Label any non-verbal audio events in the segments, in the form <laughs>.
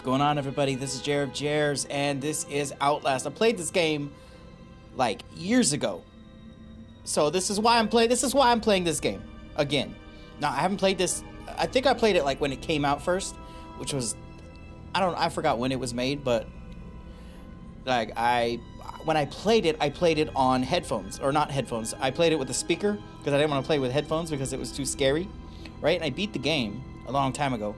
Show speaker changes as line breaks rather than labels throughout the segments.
What's going on, everybody? This is Jer of Jers, and this is Outlast. I played this game like years ago, so this is why I'm playing. This is why I'm playing this game again. Now I haven't played this. I think I played it like when it came out first, which was I don't. I forgot when it was made, but like I when I played it, I played it on headphones or not headphones. I played it with a speaker because I didn't want to play with headphones because it was too scary, right? And I beat the game a long time ago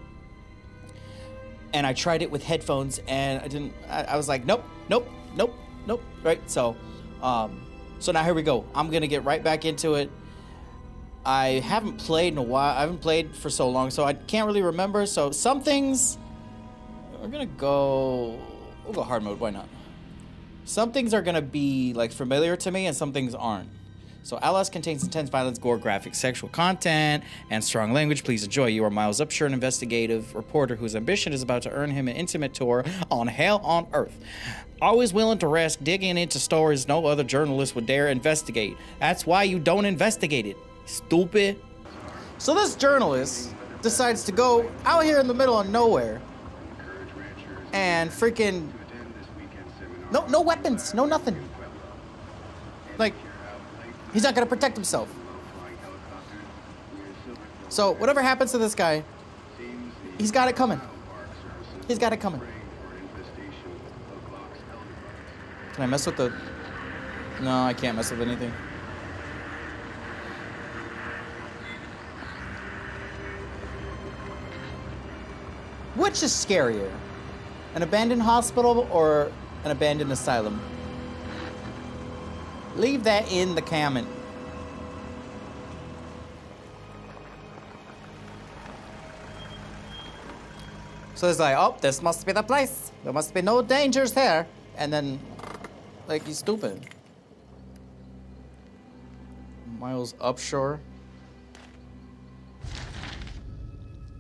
and I tried it with headphones, and I didn't. I, I was like, nope, nope, nope, nope. Right. So, um, so now here we go. I'm gonna get right back into it. I haven't played in a while. I haven't played for so long, so I can't really remember. So some things we're gonna go. We'll go hard mode. Why not? Some things are gonna be like familiar to me, and some things aren't. So Outlast contains intense violence, gore, graphic, sexual content, and strong language. Please enjoy. You are Miles Upshur, an investigative reporter whose ambition is about to earn him an intimate tour on Hell on Earth. Always willing to risk digging into stories no other journalist would dare investigate. That's why you don't investigate it, stupid. So this journalist decides to go out here in the middle of nowhere and freaking no no weapons, no nothing. Like He's not going to protect himself. So whatever happens to this guy, he's got it coming. He's got it coming. Can I mess with the... No, I can't mess with anything. Which is scarier? An abandoned hospital or an abandoned asylum? Leave that in the comment. So it's like, oh, this must be the place. There must be no dangers here. And then, like, he's stupid. Miles Upshur.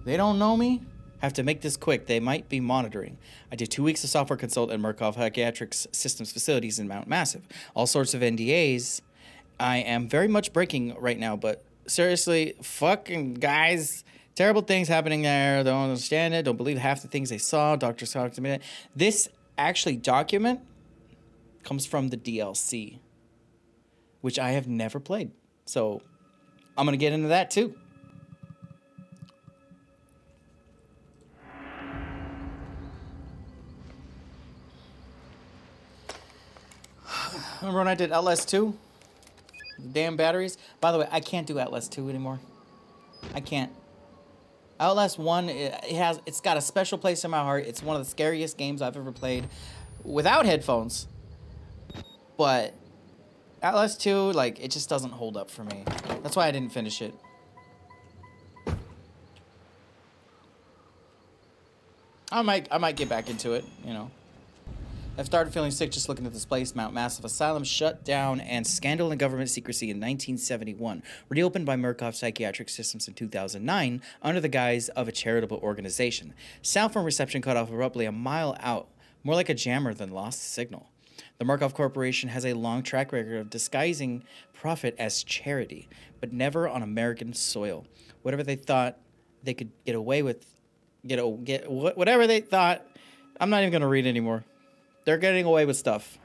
They don't know me? Have to make this quick. They might be monitoring. I did two weeks of software consult at Murkoff Psychiatrics Systems facilities in Mount Massive. All sorts of NDAs. I am very much breaking right now, but seriously, fucking guys, terrible things happening there. Don't understand it. Don't believe half the things they saw. Doctors talked to me. This actually document comes from the DLC, which I have never played. So I'm gonna get into that too. Remember when I did Outlast 2? Damn batteries. By the way, I can't do Outlast 2 anymore. I can't. Outlast 1, it has it's got a special place in my heart. It's one of the scariest games I've ever played without headphones. But Outlast 2, like, it just doesn't hold up for me. That's why I didn't finish it. I might I might get back into it, you know. I've started feeling sick just looking at this place. Mount Massive Asylum shut down and scandal and government secrecy in 1971. Reopened by Murkoff Psychiatric Systems in 2009 under the guise of a charitable organization. Sound from reception cut off abruptly a mile out, more like a jammer than lost signal. The Murkoff Corporation has a long track record of disguising profit as charity, but never on American soil. Whatever they thought they could get away with, get, get whatever they thought. I'm not even going to read anymore. They're getting away with stuff.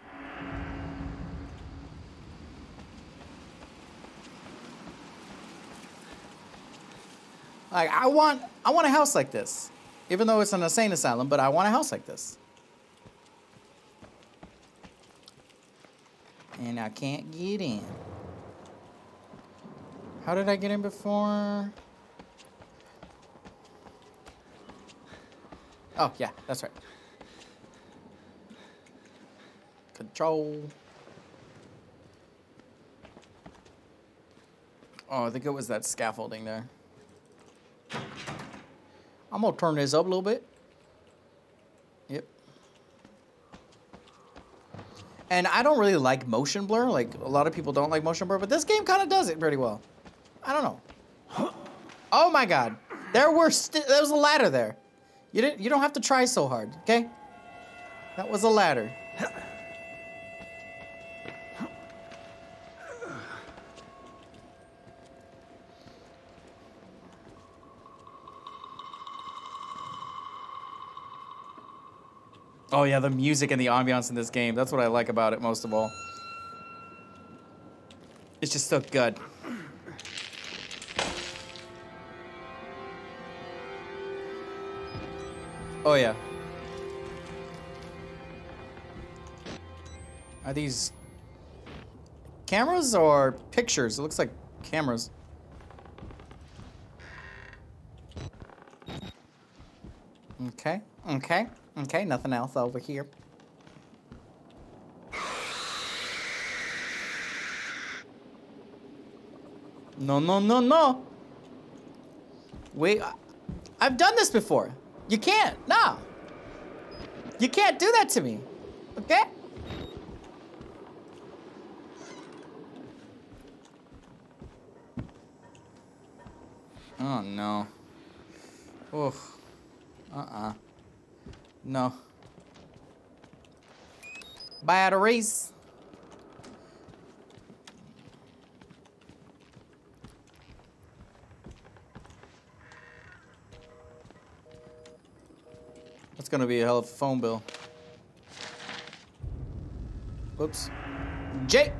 Like I want I want a house like this. Even though it's an insane asylum, but I want a house like this. And I can't get in. How did I get in before? Oh, yeah, that's right. Control. Oh, I think it was that scaffolding there. I'm gonna turn this up a little bit. Yep. And I don't really like motion blur. Like a lot of people don't like motion blur, but this game kind of does it pretty well. I don't know. <gasps> Oh my God! There were there was a ladder there. You didn't. You don't have to try so hard. Okay. That was a ladder. Oh yeah, the music and the ambiance in this game. That's what I like about it most of all. It's just so good. Oh yeah. Are these cameras or pictures? It looks like cameras. Okay, okay, okay, nothing else over here. No, no, no, no. Wait, I've done this before. You can't, no. You can't do that to me, okay? Oh no. Oof. Uh-uh. No. Batteries. That's gonna be a hell of a phone bill. Whoops. J.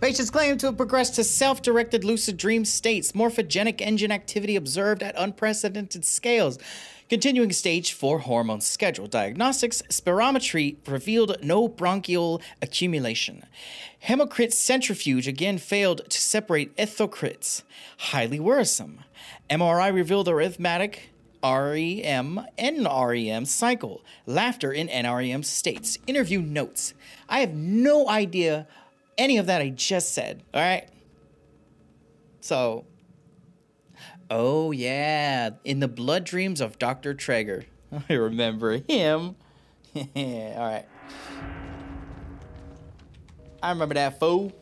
Patients claim to have progressed to self directed lucid dream states, morphogenic engine activity observed at unprecedented scales. Continuing stage 4 hormone schedule. Diagnostics spirometry revealed no bronchial accumulation. Hemocrit centrifuge again failed to separate ethocrits. Highly worrisome. MRI revealed arrhythmic REM, NREM cycle, laughter in NREM states. Interview notes. I have no idea any of that I just said, all right? So, oh yeah, in the blood dreams of Dr. Trager. <laughs> I remember him. <laughs> all right. I remember that fool.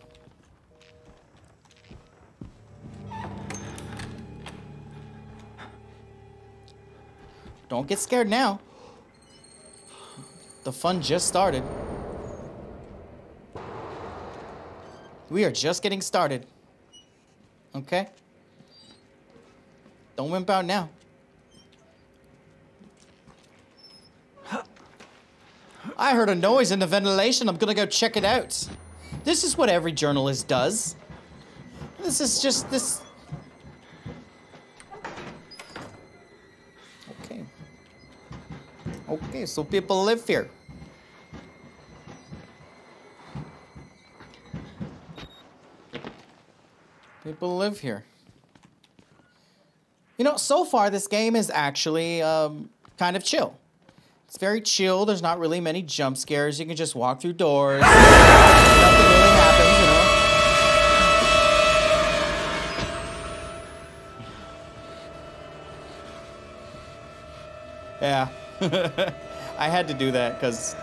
Don't get scared now. The fun just started. We are just getting started. Okay? Don't wimp out now. I heard a noise in the ventilation. I'm gonna go check it out. This is what every journalist does. This is just this. Okay. Okay, so people live here. People live here. You know, so far this game is actually um, kind of chill. It's very chill. There's not really many jump scares. You can just walk through doors. Nothing really happens, you know. Yeah. <laughs> I had to do that because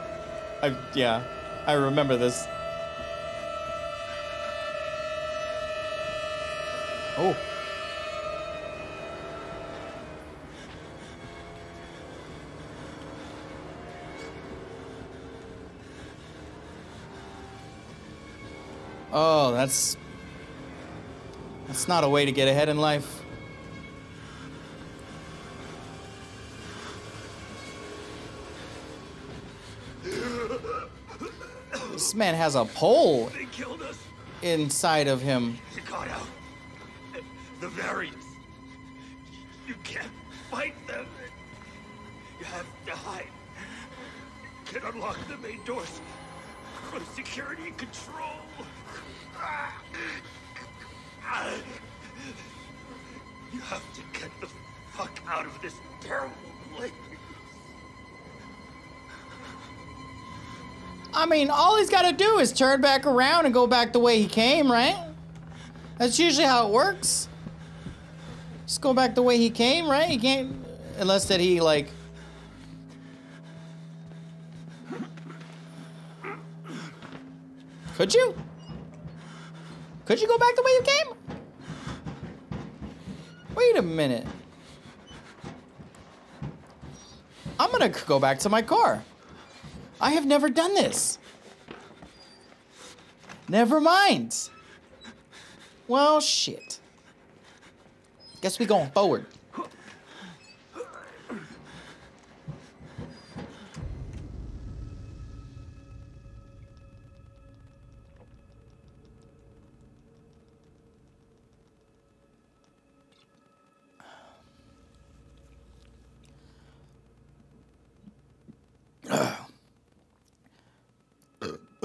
I yeah, I remember this. Oh. That's that's not a way to get ahead in life. This man has a pole
They killed us.
inside of him.
You got out. The variants. You can't fight them. You have to hide. You can unlock the main doors from security control. Have to get the fuck out of this terrible place.
I mean, all he's got to do is turn back around and go back the way he came, right? That's usually how it works. Just go back the way he came, right? He can't, unless that he like. Could you? Could you go back the way you came? Wait a minute. I'm gonna go back to my car. I have never done this. Never mind. Well, shit. Guess we going forward.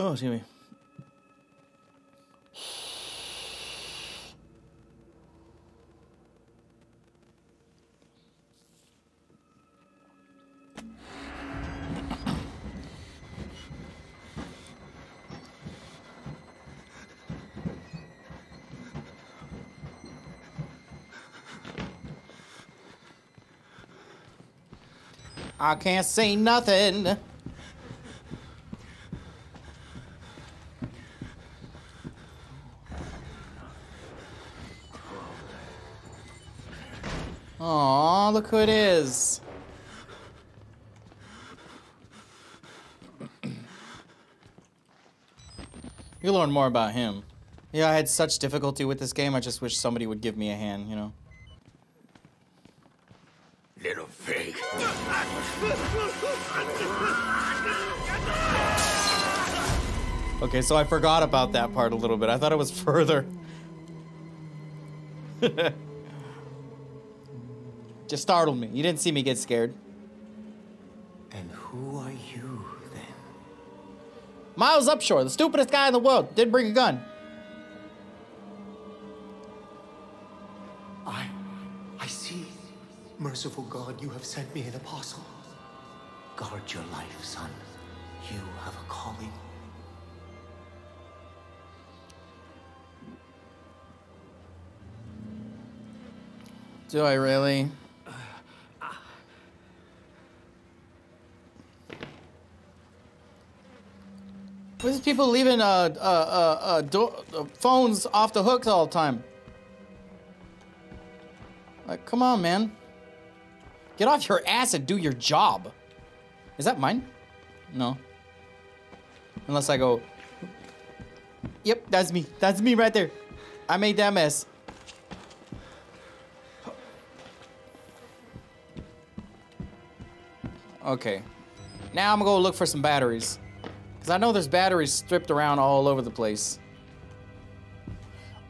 Oh, excuse me. I can't say nothing. Aw, look who it is. You'll learn more about him. Yeah, I had such difficulty with this game, I just wish somebody would give me a hand, you know?
Little pig.
Okay, so I forgot about that part a little bit. I thought it was further. <laughs> Just startled me. You didn't see me get scared. Miles Upshur, the stupidest guy in the world, did bring a gun.
I. I see. Merciful God, you have sent me an apostle. Guard your life, son. You have a calling.
Do I really? What's people leaving uh, uh, uh, uh, uh, phones off the hooks all the time? Like, come on, man. Get off your ass and do your job. Is that mine? No. Unless I go. Yep, that's me. That's me right there. I made that mess. Okay. Now I'm gonna go look for some batteries. Because I know there's batteries stripped around all over the place.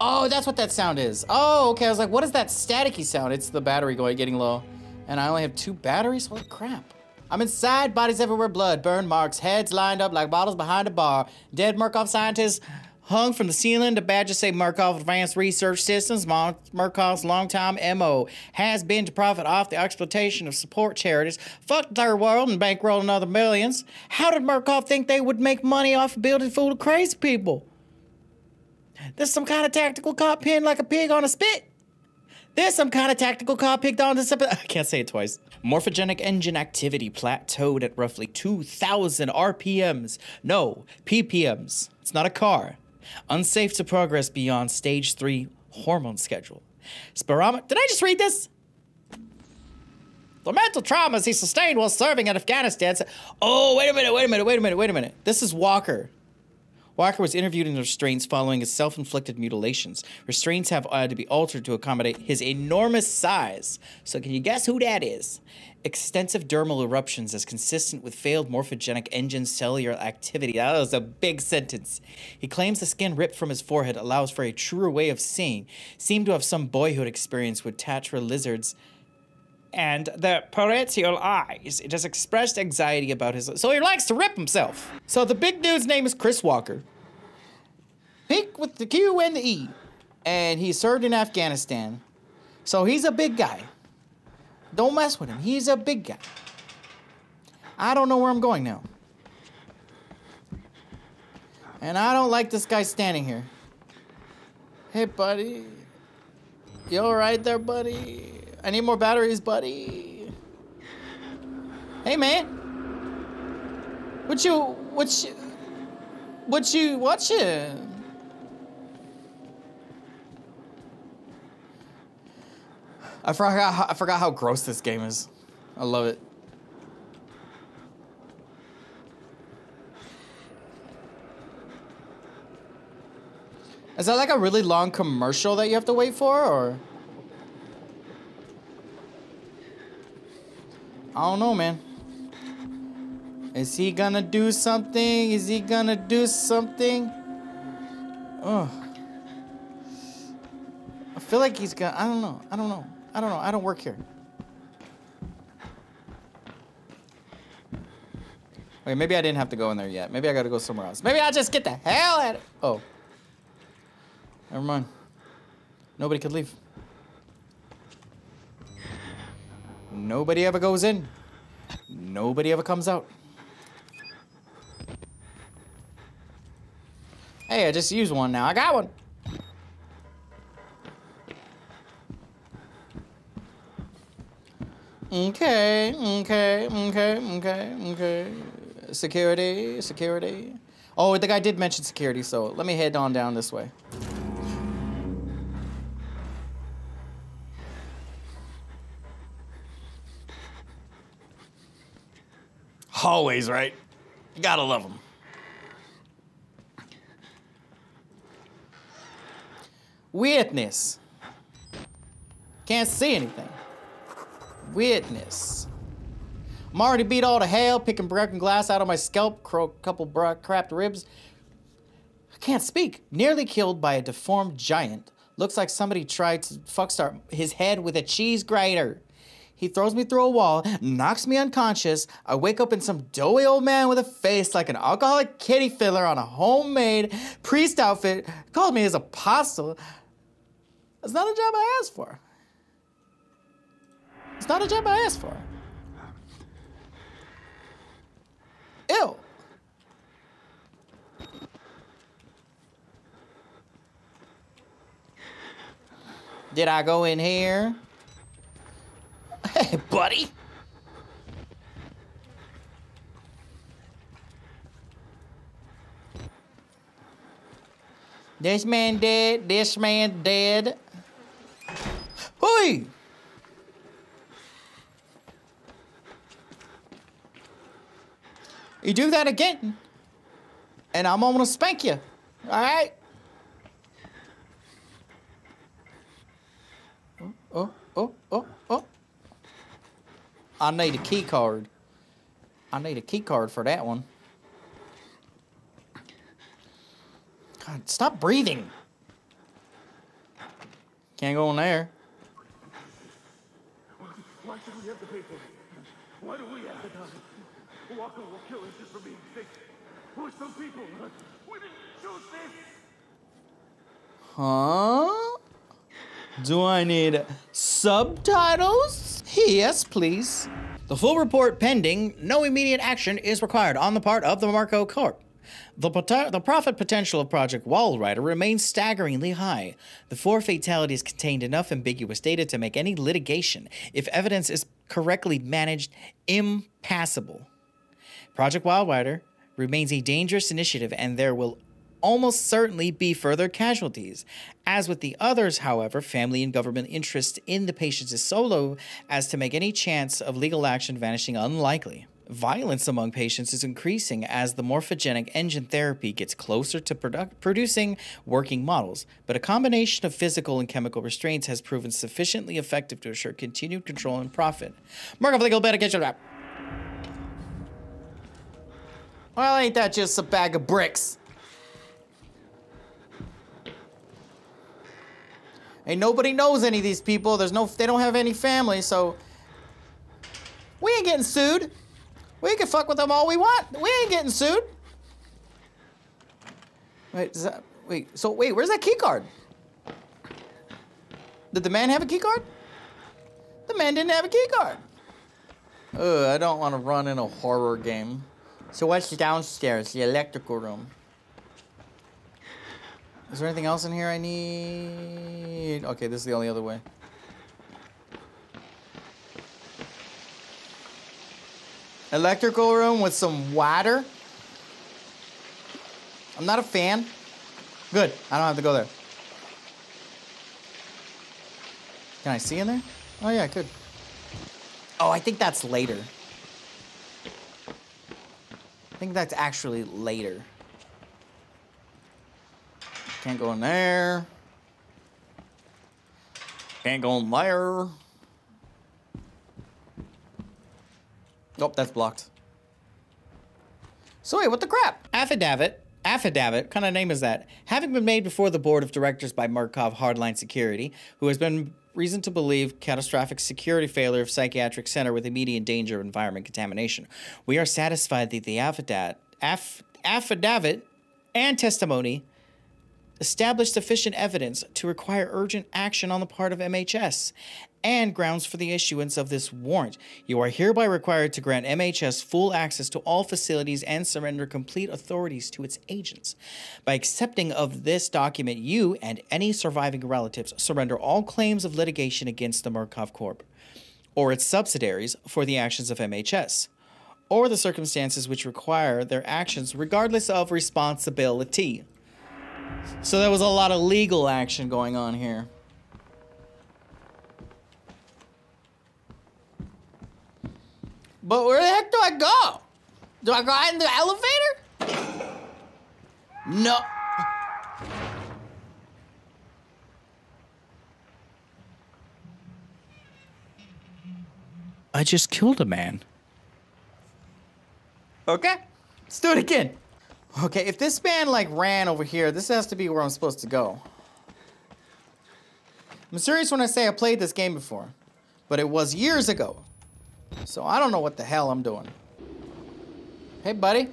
Oh, that's what that sound is. Oh, okay. I was like, what is that staticky sound? It's the battery going getting low. And I only have two batteries? Holy crap. I'm inside, bodies everywhere, blood, burn marks, heads lined up like bottles behind a bar. Dead Murkoff scientists hung from the ceiling. The badges say Murkoff Advanced Research Systems, Murkoff's longtime MO, has been to profit off the exploitation of support charities, fuck the third world, and bankroll another millions. How did Murkoff think they would make money off of building full of crazy people? There's some kind of tactical cop pinned like a pig on a spit. There's some kind of tactical cop picked on this episode. <laughs> I can't say it twice. Morphogenic engine activity plateaued at roughly 2,000 RPMs. No, PPMs. It's not a car. Unsafe to progress beyond stage 3 hormone schedule. Spirometer. Did I just read this? The mental traumas he sustained while serving in Afghanistan. Oh, wait a minute, wait a minute, wait a minute, wait a minute. This is Walker. Walker was interviewed in restraints following his self inflicted mutilations. Restraints have had to be altered to accommodate his enormous size. So, can you guess who that is? Extensive dermal eruptions as consistent with failed morphogenic engine cellular activity. That was a big sentence. He claims the skin ripped from his forehead allows for a truer way of seeing. Seemed to have some boyhood experience with tuatara lizards and the parietal eyes. It has expressed anxiety about his. So he likes to rip himself. So the big dude's name is Chris Walker. Pink with the Q and the E. And he served in Afghanistan. So he's a big guy. Don't mess with him. He's a big guy. I don't know where I'm going now. And I don't like this guy standing here. Hey, buddy. You alright there, buddy? I need more batteries, buddy. Hey, man. What you, what you, what you watching? I forgot, how, I forgot how gross this game is. I love it. Is that like a really long commercial that you have to wait for, or? I don't know, man. Is he gonna do something? Is he gonna do something? Ugh. I feel like he's gonna. I don't know. I don't know. I don't know. I don't work here. Wait, maybe I didn't have to go in there yet. Maybe I gotta go somewhere else. Maybe I'll just get the hell out of Oh. Never mind. Nobody could leave. Nobody ever goes in. Nobody ever comes out. Hey, I just used one now. I got one. Okay, okay, okay, okay, okay. Security, security. Oh, the guy did mention security, so let me head on down this way. Hallways, right? You gotta love them. Witness. Can't see anything. Witness. I'm already beat all to hell, picking broken glass out of my scalp, couple cracked ribs. I can't speak. Nearly killed by a deformed giant. Looks like somebody tried to fuckstart his head with a cheese grater. He throws me through a wall, knocks me unconscious. I wake up in some doughy old man with a face like an alcoholic kitty fiddler on a homemade priest outfit. Called me his apostle. That's not a job I asked for. It's not a job I asked for. Ew. Did I go in here? Hey, buddy. This man dead. This man dead. Hoi! You do that again, and I'm gonna spank you. All right? Oh, oh, oh, oh, oh. I need a key card. I need a key card for that one. God, stop breathing. Can't go in there.
Why should we have to pay for it? Why do we have to die? Walker will kill us just for being sick. We're some people. We didn't choose this.
Huh? Do I need subtitles? Yes, please. The full report pending. No immediate action is required on the part of the Murkoff Corp. The, the profit potential of Project Walrider remains staggeringly high. The four fatalities contained enough ambiguous data to make any litigation, if evidence is correctly managed, impassable. Project Walrider remains a dangerous initiative, and there will almost certainly be further casualties. As with the others, however, family and government interest in the patients is so low as to make any chance of legal action vanishing unlikely. Violence among patients is increasing as the morphogenic engine therapy gets closer to produ- producing working models, but a combination of physical and chemical restraints has proven sufficiently effective to assure continued control and profit. Murkoff legal medication. Well, ain't that just a bag of bricks? And nobody knows any of these people. There's no, they don't have any family, so we ain't getting sued. We can fuck with them all we want. We ain't getting sued. Wait, is that, wait, so wait, where's that key card? Did the man have a key card? The man didn't have a key card. Ugh, I don't want to run in a horror game. So what's downstairs? The electrical room. Is there anything else in here I need? Okay, this is the only other way. Electrical room with some water. I'm not a fan. Good, I don't have to go there. Can I see in there? Oh yeah, I could. Oh, I think that's later. I think that's actually later. Can't go in there. Can't go in there. Nope, that's blocked. So wait, what the crap? Affidavit. Affidavit, kind of name is that? Having been made before the board of directors by Murkoff Hardline Security, who has been reason to believe catastrophic security failure of psychiatric center with immediate danger of environment contamination. We are satisfied that the affidavit, aff, affidavit and testimony establish sufficient evidence to require urgent action on the part of MHS and grounds for the issuance of this warrant. You are hereby required to grant MHS full access to all facilities and surrender complete authorities to its agents. By accepting of this document, you and any surviving relatives surrender all claims of litigation against the Murkoff Corp or its subsidiaries for the actions of MHS or the circumstances which require their actions regardless of responsibility. So there was a lot of legal action going on here. But where the heck do I go? Do I go out in the elevator? No. I just killed a man. Okay, let's do it again. Okay, if this man like ran over here, this has to be where I'm supposed to go. I'm serious when I say I played this game before, but it was years ago. So I don't know what the hell I'm doing. Hey, buddy.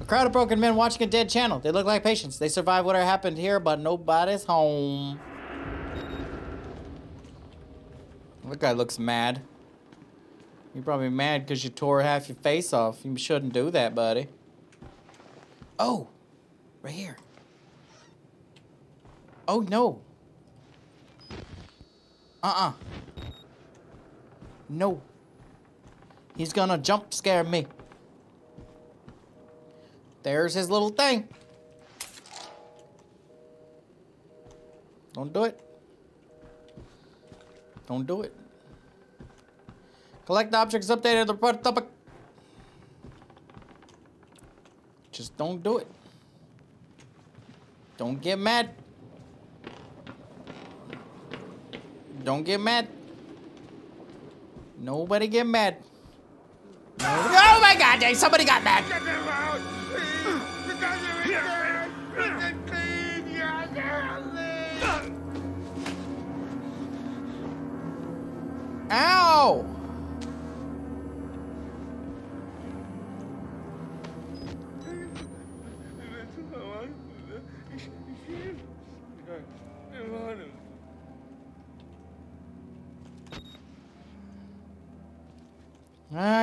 A crowd of broken men watching a dead channel. They look like patients. They survived whatever happened here, but nobody's home. That guy looks mad. You're probably mad because you tore half your face off. You shouldn't do that, buddy. Oh, right here. Oh, no. Uh-uh. No. He's gonna jump scare me. There's his little thing. Don't do it. Don't do it. Collect objects updated the report topic. Just don't do it. Don't get mad. Don't get mad. Nobody get mad. Nobody- oh my god, somebody got mad.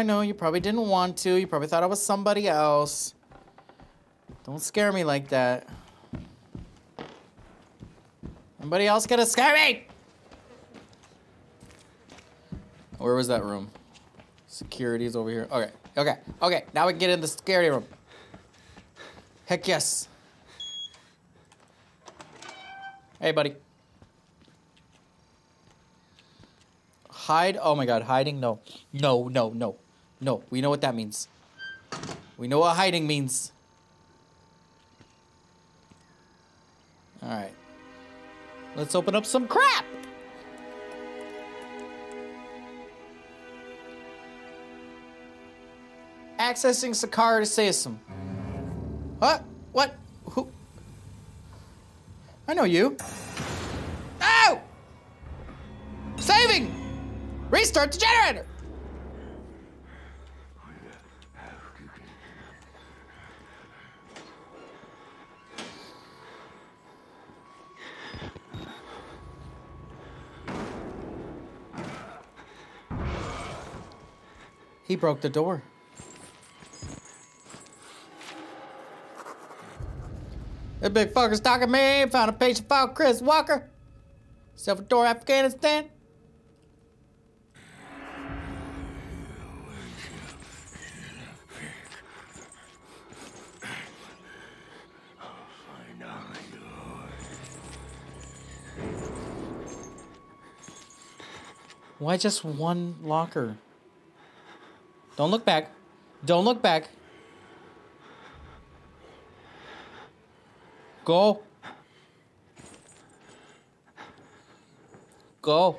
I know you probably didn't want to. You probably thought I was somebody else. Don't scare me like that. Anybody else gonna scare me? Where was that room? Security's over here. Okay, okay, okay. Now we can get in the security room. Heck yes. Hey, buddy. Hide? Oh my god, hiding? No. No, no, no. No, we know what that means. We know what hiding means. Alright. Let's open up some crap! Accessing Sakara to some. What? What? Who? I know you. Oh! Saving! Restart the generator! He broke the door. That big fucker's talking me. Found a patient file, Chris Walker. Salvador, Afghanistan. Why just one locker? Don't look back. Don't look back. Go. Go.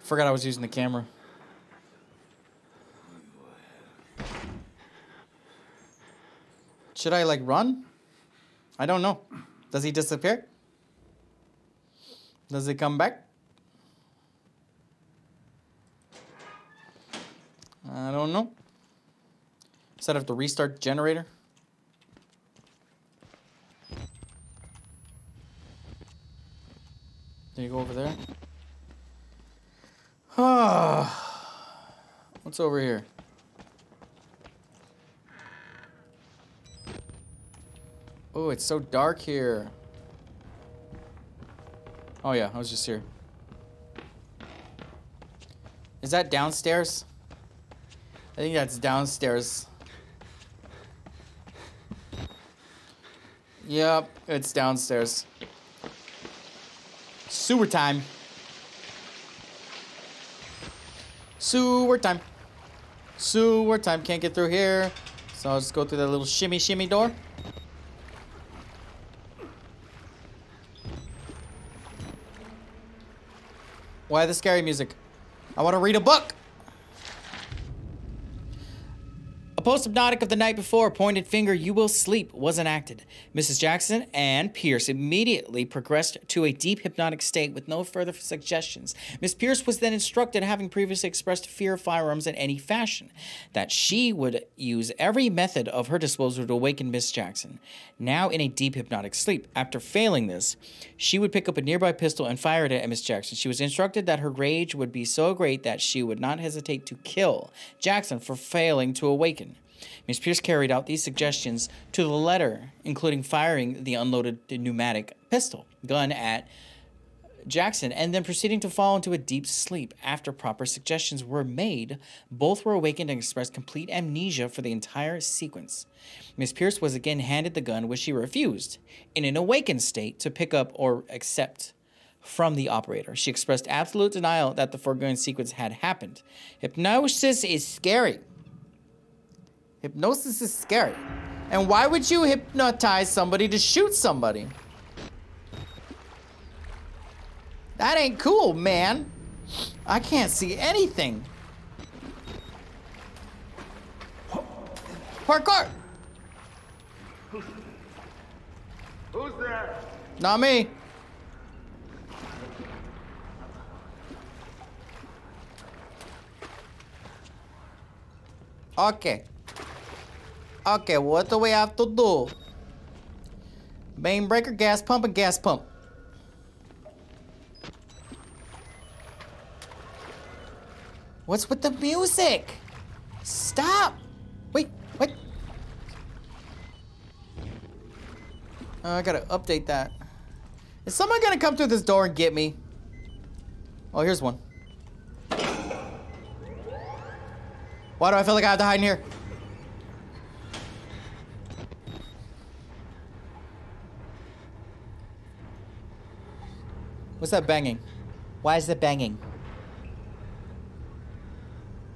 Forgot I was using the camera. Should I like run? I don't know. Does he disappear? Does he come back? I don't know. Set up the restart generator. There you go over there. Ah, <sighs> What's over here? Oh, it's so dark here. Oh yeah, I was just here. Is that downstairs? I think that's downstairs. Yep, it's downstairs. Sewer time. Sewer time. Sewer time. Can't get through here. So I'll just go through that little shimmy shimmy door. Why the scary music? I want to read a book. A post-hypnotic of the night before, pointed finger, you will sleep, was enacted. Mrs. Jackson and Pierce immediately progressed to a deep hypnotic state with no further suggestions. Miss Pierce was then instructed, having previously expressed fear of firearms in any fashion, that she would use every method of her disposal to awaken Miss Jackson. Now in a deep hypnotic sleep. After failing this, she would pick up a nearby pistol and fire it at Miss Jackson. She was instructed that her rage would be so great that she would not hesitate to kill Jackson for failing to awaken. Miss Pierce carried out these suggestions to the letter, including firing the unloaded pneumatic pistol gun at Jackson and then proceeding to fall into a deep sleep. After proper suggestions were made, both were awakened and expressed complete amnesia for the entire sequence. Miss Pierce was again handed the gun, which she refused, in an awakened state, to pick up or accept from the operator. She expressed absolute denial that the foregoing sequence had happened. Hypnosis is scary. Hypnosis is scary. And why would you hypnotize somebody to shoot somebody? That ain't cool, man. I can't see anything. Parkour!
Who's there?
Not me. Okay. Okay, what do we have to do? Main breaker, gas pump, and gas pump. What's with the music? Stop! Wait, wait. Oh, uh, I gotta update that. Is someone gonna come through this door and get me? Oh, here's one. Why do I feel like I have to hide in here? What's that banging? Why is it banging?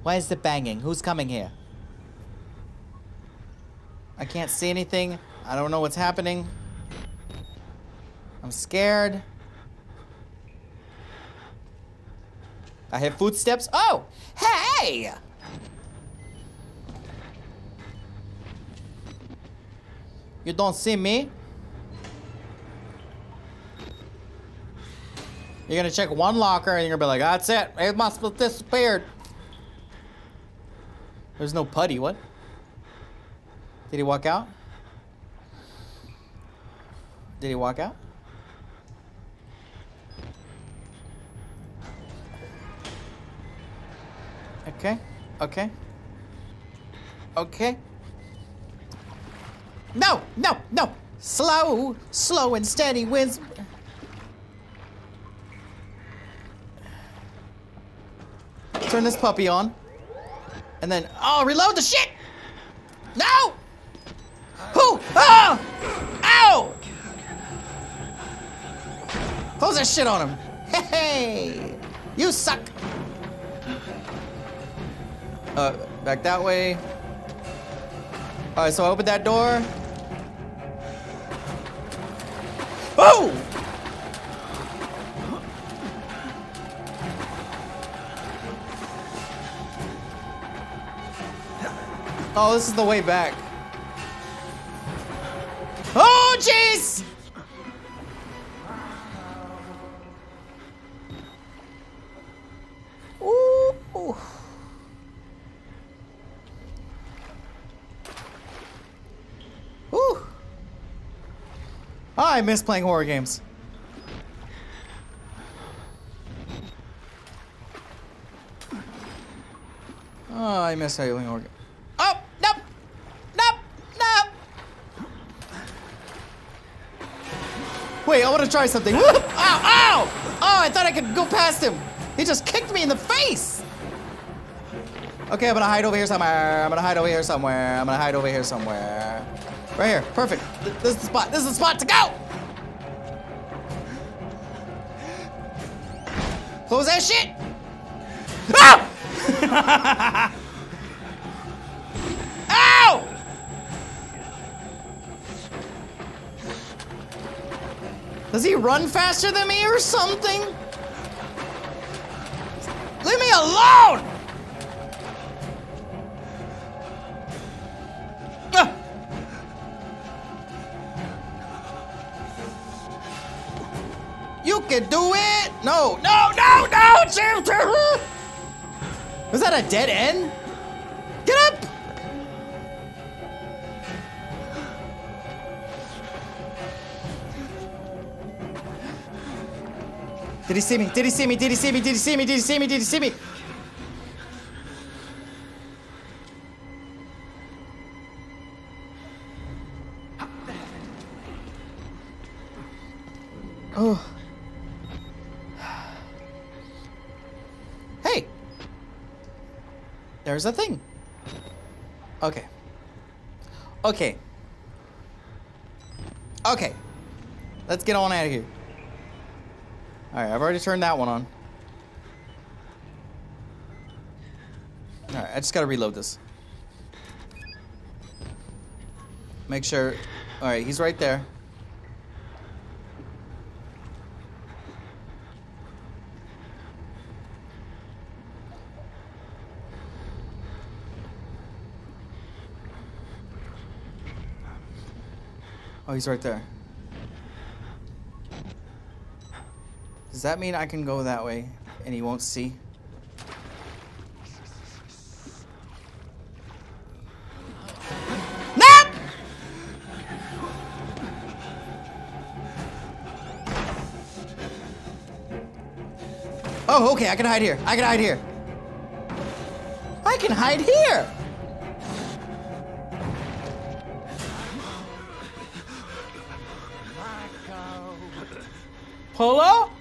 Why is it banging? Who's coming here? I can't see anything. I don't know what's happening. I'm scared. I hear footsteps. Oh! Hey! You don't see me? You're gonna check one locker and you're gonna be like, that's it. It must have disappeared. There's no putty. What? Did he walk out? Did he walk out? Okay. Okay. Okay. No, no, no. Slow, slow and steady wins. Turn this puppy on. And then, oh, reload the shit! No! Who? Oh! Ow! Close that shit on him. Hey! You suck! Uh, back that way. Alright, so I opened that door. Oh! Oh, this is the way back. Oh, jeez! Ooh. ooh. Oh, I miss playing horror games. Oh, I miss playing horror games. Oh, nope! Nope! Nope! Wait, I want to try something. Ow! Ow! Oh, I thought I could go past him. He just kicked me in the face. Okay, I'm gonna hide over here somewhere. I'm gonna hide over here somewhere. I'm gonna hide over here somewhere. Right here. Perfect. Th- This is the spot. This is the spot to go. Close that shit. Ah! <laughs> <laughs> Does he run faster than me or something? Leave me alone! Ah! You can do it! No, no, no, no! Jim! Was that a dead end? Did he see me? Did he see me? Did he see me? Did he see me? Did he see me? Did he see me? Oh. Hey. There's a thing. Okay. Okay. Okay. Let's get on out of here. Alright, I've already turned that one on. Alright, I just gotta reload this. Make sure. Alright, he's right there. Oh, he's right there. Does that mean I can go that way and he won't see? Oh, okay, I can hide here. I can hide here. I can hide here! Polo?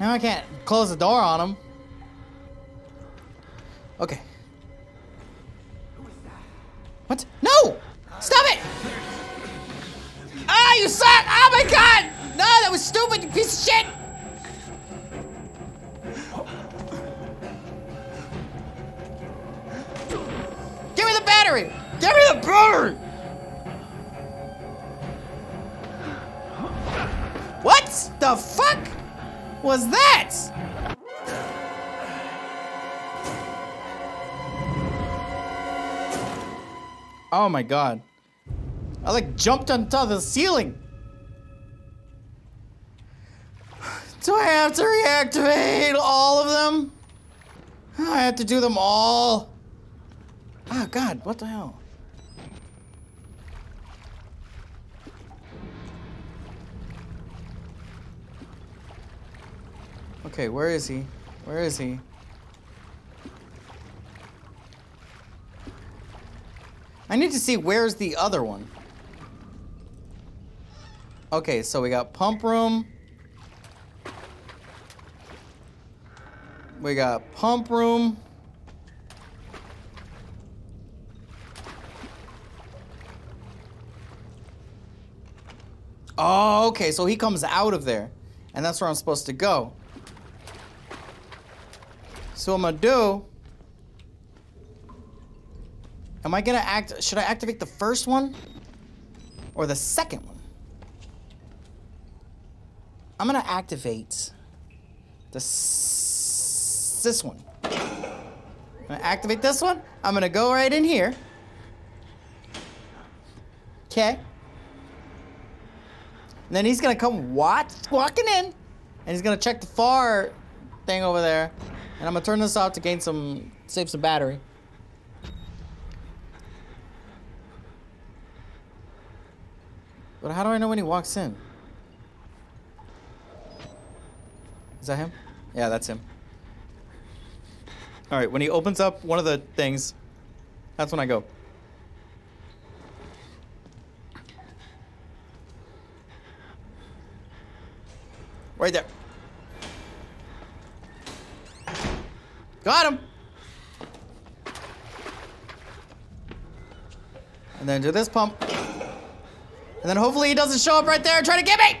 Now I can't close the door on him. Okay. What? No! Stop it! Ah, you suck! Oh my god! No, that was stupid, you piece of shit! Give me the battery! Give me the battery! What the fuck was that? Oh my god. I like jumped on top of the ceiling. Do I have to reactivate all of them? I have to do them all. Oh god, what the hell? Okay, where is he? Where is he? I need to see where's the other one. Okay, so we got pump room. We got pump room. Oh, okay, so he comes out of there. And that's where I'm supposed to go. So what I'm gonna do. Am I gonna act? Should I activate the first one? Or the second one? I'm gonna activate the s- this one. I'm gonna activate this one. I'm gonna go right in here. Okay. And then he's gonna come watch walking in, and he's gonna check the far thing over there. And I'm gonna turn this off to gain some save some battery. But how do I know when he walks in? Is that him? Yeah, that's him. All right, when he opens up one of the things, that's when I go. Right there. Got him. And then do this pump. And then hopefully he doesn't show up right there and try to get me.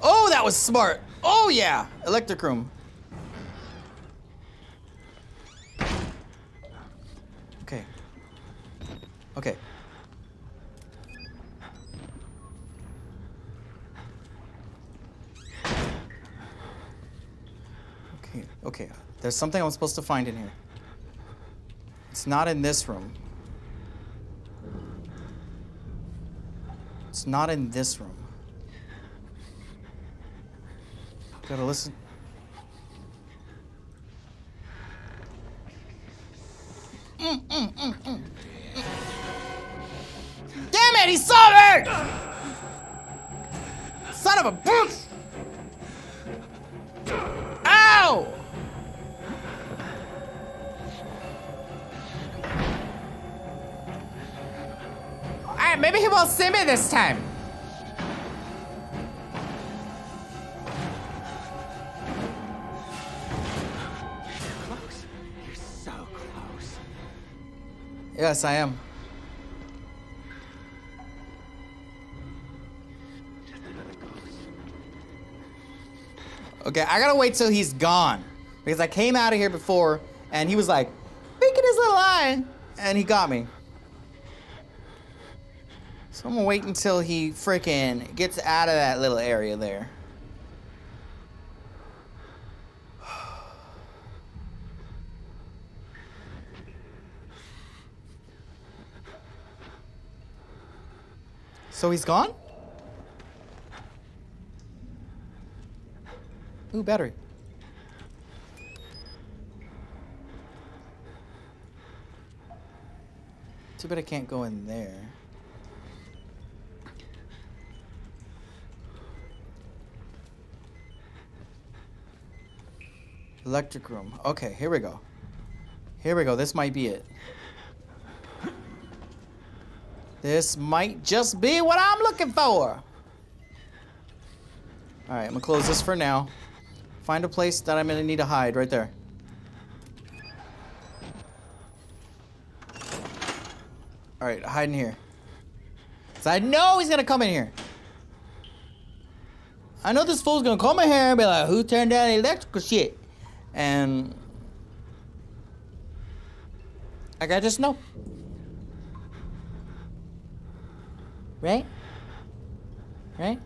Oh, that was smart. Oh, yeah. Electric room. Okay. Okay. Okay, okay. There's something I'm supposed to find in here. It's not in this room. It's not in this room. Gotta listen. Mm, mm, mm. Damn it, he saw me! Son of a bitch! Me this time. Yes, I am. Okay, I gotta wait till he's gone. Because I came out of here before and he was like, speaking his little eye, and he got me. So I'm gonna wait until he freaking gets out of that little area there. So he's gone? Ooh, battery. Too bad I can't go in there. Electric room. Okay, here we go. Here we go. This might be it. This might just be what I'm looking for. Alright, I'm gonna close this for now. Find a place that I'm gonna need to hide right there. Alright, hide in here. I know he's gonna come in here. I know this fool's gonna come in here and be like, who turned down the electrical shit? And like I just know. Right? Right?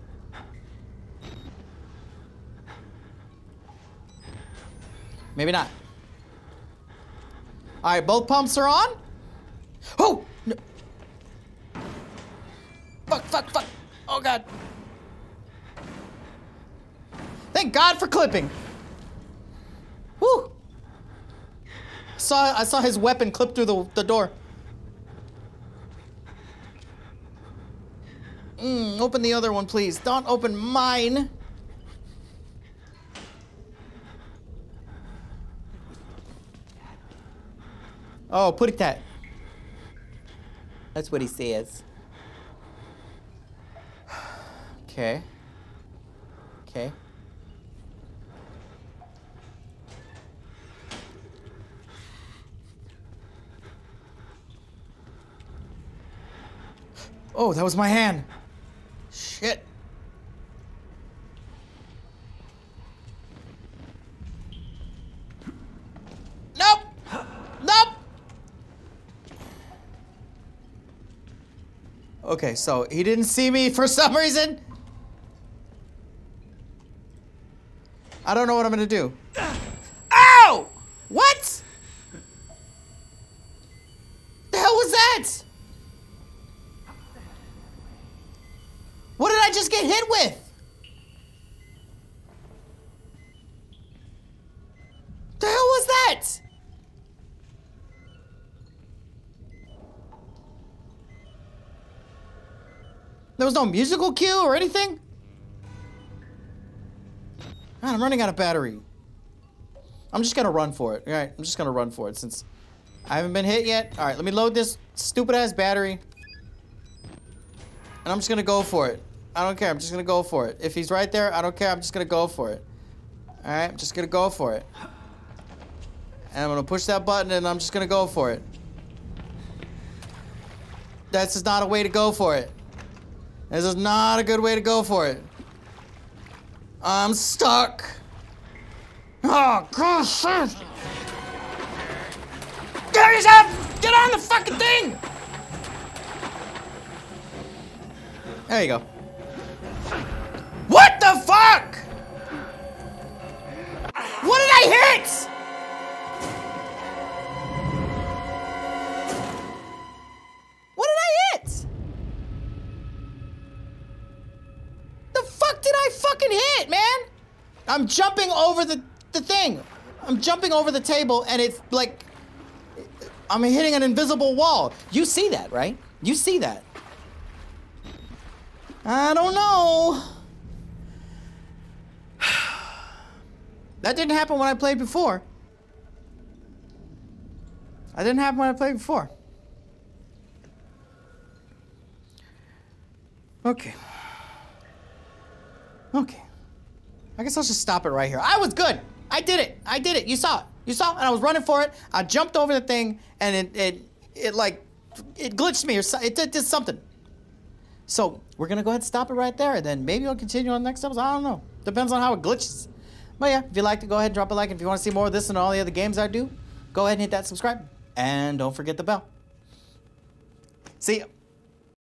Maybe not. All right, both pumps are on. Oh! No. Fuck, fuck, fuck. Oh, God. Thank God for clipping. Woo! Saw, I saw his weapon clip through the, the door. Mm, open the other one, please. Don't open mine. Oh, put it that. That's what he says. Okay. Okay. Oh, that was my hand. Shit. Nope. Nope. Okay, so he didn't see me for <laughs> some reason. I don't know what I'm gonna do. that? What did I just get hit with? The hell was that? There was no musical cue or anything? Man, I'm running out of battery. I'm just gonna run for it. Alright, I'm just gonna run for it since I haven't been hit yet. Alright, let me load this stupid ass battery. And I'm just gonna go for it. I don't care, I'm just gonna go for it. If he's right there, I don't care, I'm just gonna go for it. Alright, I'm just gonna go for it. And I'm gonna push that button and I'm just gonna go for it. That's is not a way to go for it. This is not a good way to go for it. I'm stuck. Oh, gosh. Get yourself! Get on the fucking thing! There you go. What the fuck? What did I hit? I'm jumping over the, the thing. I'm jumping over the table and it's like I'm hitting an invisible wall. You see that, right? You see that. I don't know. <sighs> That didn't happen when I played before. That didn't happen when I played before. Okay. Okay. I guess I'll just stop it right here. I was good. I did it. I did it. You saw it. You saw it. And I was running for it. I jumped over the thing and it it it like it glitched me or so, it did, did something. So we're gonna go ahead and stop it right there, and then maybe I'll continue on the next episode. I don't know. Depends on how it glitches. But yeah, if you like to go ahead and drop a like. If you want to see more of this and all the other games I do, go ahead and hit that subscribe. And don't forget the bell. See ya.